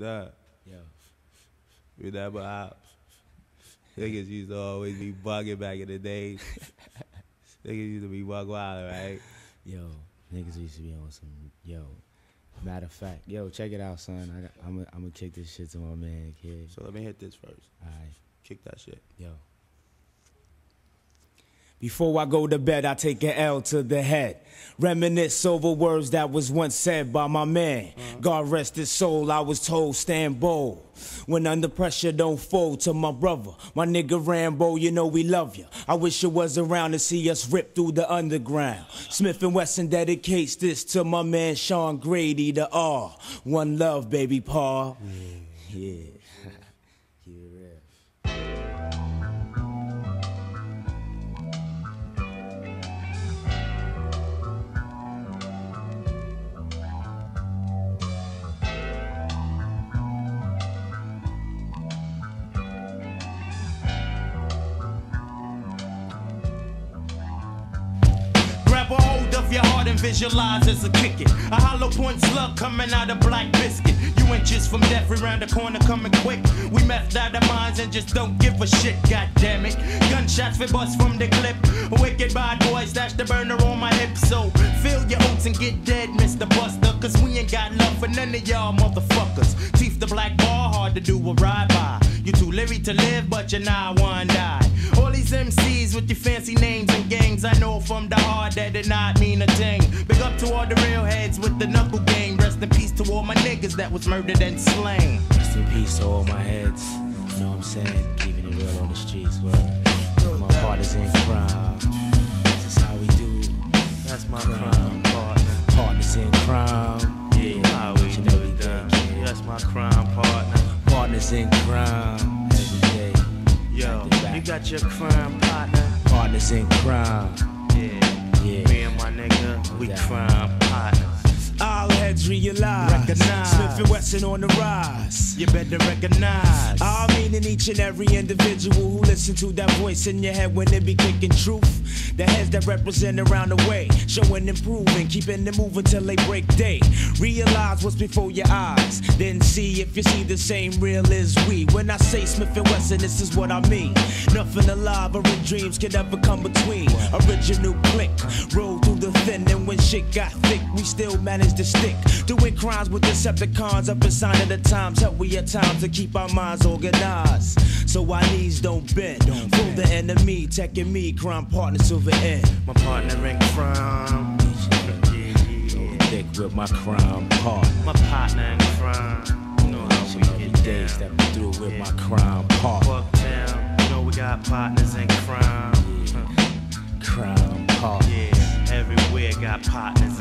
Nah. Yo. Remember how niggas used to always be bugging back in the day. niggas used to be bug wild, right? Yo, niggas used to be on some. Yo, matter of fact, yo, check it out, son. I got, I'm gonna I'm kick this shit to my man, kid. So let me hit this first. Alright, Kick that shit. yo. Before I go to bed, I take an L to the head. Reminisce over words that was once said by my man. Uh-huh. God rest his soul, I was told stand bold. When under pressure, don't fold to my brother. My nigga Rambo, you know we love you. I wish you was around to see us rip through the underground. Smif-N-Wessun dedicates this to my man Sean Grady, the R. One love, baby Paul. Mm, yeah. Keep and visualize as a kick it. A hollow point slug coming out of black biscuit. You inches from death around the corner coming quick. We methed out our minds and just don't give a shit, god damn it. Gunshots for bust from the clip. Wicked bad boy stash the burner on my hip. So fill your oats and get dead, Mr. Buster. Cause we ain't got love for none of y'all motherfuckers. Teeth the black bar, hard to do a ride by. You too leery to live, but you're not one die. All these MCs with your fancy names and gangs, I know from the heart that did not mean a thing. Big up to all the real heads with the knuckle game. Rest in peace to all my niggas that was murdered and slain. Rest in peace to all my heads. You know what I'm saying? Keeping it real on the streets. Word. My partners in crime. This is how we do. That's my crime partner. Partners in crime. Yeah, how we each and do every it done. That's my crime partner. Partners in crime. Yo, you got your crime partner. Partners in crime. Yeah, Yeah. me and my nigga, we Yeah. crime partners. All heads realize. Recognize. Smif-N-Wessun on the rise. You better recognize. I mean in each and every individual who listen to that voice in your head when they be kicking truth. The heads that represent around the way, showing improving, keeping it moving till they break day. Realize what's before your eyes, then see if you see the same real as we. When I say Smif-N-Wessun, this is what I mean. Nothing alive or in dreams can ever come between. Original click, roll through the thin, and when shit got thick, we still managed to stick. Doing crimes with Decepticons up in sign of the times. Help we at times to keep our minds organized. So our knees don't bend. Don't Fool the enemy, taking me, crime partner to the end. My partner in crime. Yeah, yeah. Thick with my crime partner. My partner in crime. You know how we get day down. step through with my crime partner. Bucktown, you know we got partners in crime. Crime partner. Yeah, everywhere got partners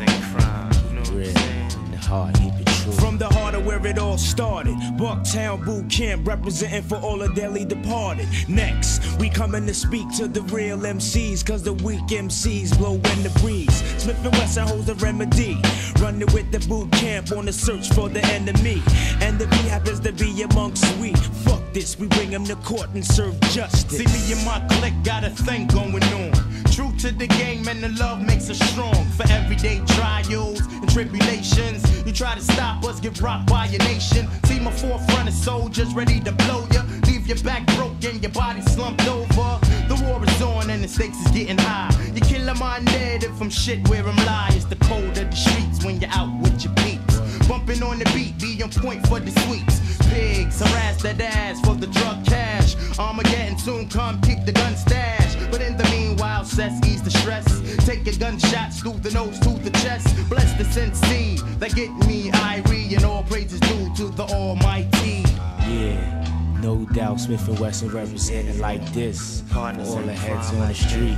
saying? in the heart, keep it true. From the heart of where it all started, Bucktown Boot Camp representing for all the dearly departed. Next, we coming to speak to the real MCs, cause the weak MCs blow in the breeze. Smif-N-Wessun holds the remedy. Running with the boot camp on the search for the enemy. And the B happens to be amongst we. Fuck this, we bring him to court and serve justice. See me and my clique got a thing going on. True to the game and the love makes us strong. For everyday trials and tribulations, you try to stop us, get rocked by your nation. See my forefront of soldiers ready to blow ya. Leave your back broken, your body slumped over. The war is on and the stakes is getting high. You kill 'em on dead if I'm shit where I'm lie. It's the cold of the streets when you're out with your peeps. Bumping on the beat, be on point for the sweeps. Pigs harass that ass for the drug cash. Armageddon soon come, keep the gun stash. But in the meanwhile, cess ease the stress. Take your gunshots through the nose, through the chest. Bless the sensei that get me Irie, and all praises due to the Almighty. Yeah, no doubt Smif-N-Wessun representing like this. Partners all the heads on the street.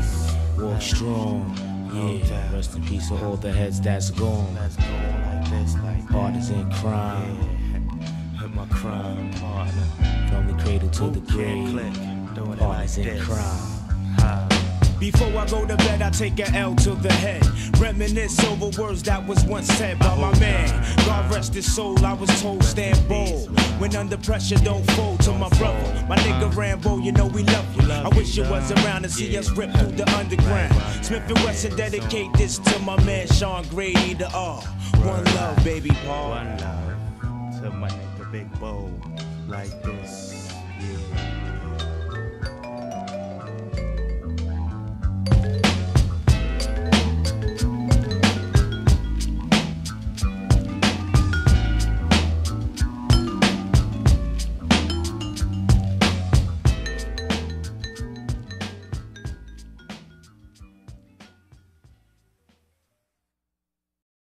Walk strong. Yeah, rest in peace to all the heads that's gone. Let's go like this, like that. Partners in crime. Yeah. And my crime partner. From the cradle to the Boot camp grave. click, doing it Partners like in this. crime. Before I go to bed, I take an L to the head. Reminisce over words that was once said by my man. God rest his soul, I was told stand bold. When under pressure, don't fold to my brother. My nigga Rambo, you know we love you. I wish you was around to see us rip through the underground. Smif-N-Wessun dedicate this to my man Sean Grady, the R. One love, baby Paul. One love. to my nigga Big Bo like this. Yeah.